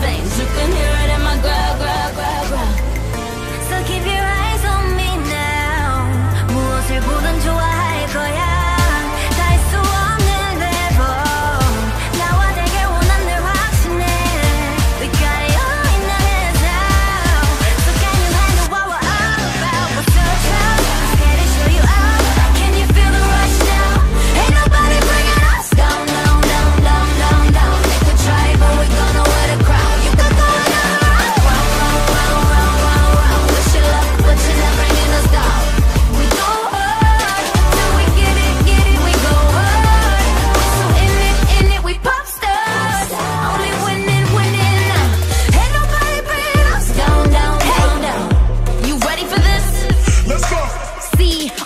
veins. You can hear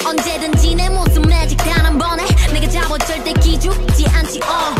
언제든지 내 모습 매직 단한 번에 내가 잡아 절대 기죽지 않지 어.